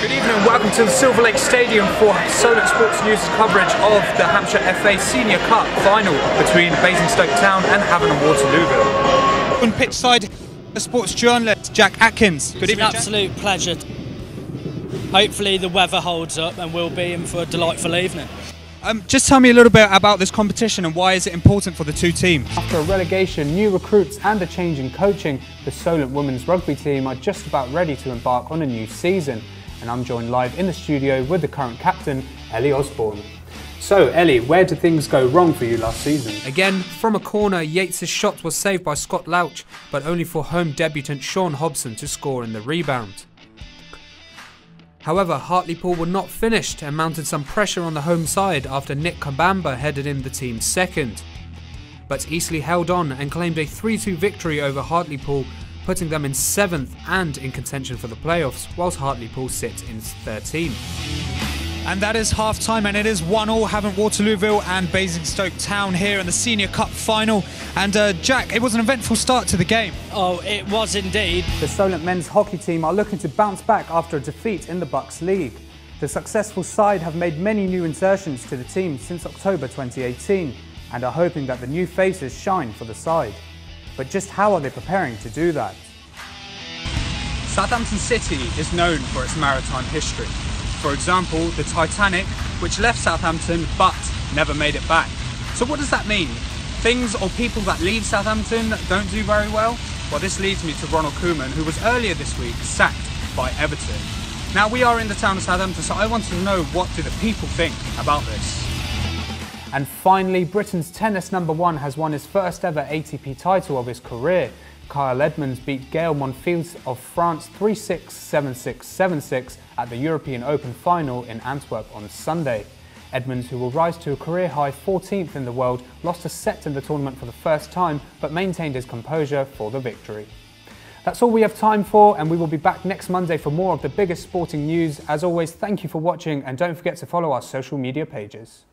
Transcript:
Good evening and welcome to the Silverlake Stadium for Solent Sports News' coverage of the Hampshire FA Senior Cup final between Basingstoke Town and Havant and Waterlooville. On pitch side, the sports journalist Jack Atkins. Good It's evening. an Jack. absolute pleasure. Hopefully the weather holds up and we'll be in for a delightful evening. Um, just tell me a little bit about this competition and why is it important for the two teams? After a relegation, new recruits and a change in coaching, the Solent women's rugby team are just about ready to embark on a new season. And I'm joined live in the studio with the current captain, Ellie Osborne. So, Ellie, where did things go wrong for you last season? Again, from a corner, Yates' shot was saved by Scott Loach, but only for home debutant Sean Hobson to score in the rebound. However, Hartlepool were not finished and mounted some pressure on the home side after Nick Kabamba headed in the team's second. But Eastleigh held on and claimed a 3 2 victory over Hartlepool, putting them in 7th and in contention for the playoffs, whilst Hartlepool sit in 13th. And that is half time, and it is 1 all Havant Waterlooville and Basingstoke Town here in the Senior Cup final. And uh, Jack, it was an eventful start to the game. Oh, it was indeed. The Solent men's hockey team are looking to bounce back after a defeat in the BUCS League. The successful side have made many new insertions to the team since October 2018 and are hoping that the new faces shine for the side. But just how are they preparing to do that? Southampton City is known for its maritime history. For example, the Titanic, which left Southampton but never made it back. So what does that mean? Things or people that leave Southampton don't do very well? Well, this leads me to Ronald Koeman, who was earlier this week sacked by Everton. Now, we are in the town of Southampton, so I want to know what do the people think about this? And finally, Britain's tennis number one has won his first ever ATP title of his career. Kyle Edmund beat Gael Monfils of France 3 6 7 6 7 6 at the European Open final in Antwerp on Sunday. Edmund, who will rise to a career high 14th in the world, lost a set in the tournament for the first time but maintained his composure for the victory. That's all we have time for, and we will be back next Monday for more of the biggest sporting news. As always, thank you for watching, and don't forget to follow our social media pages.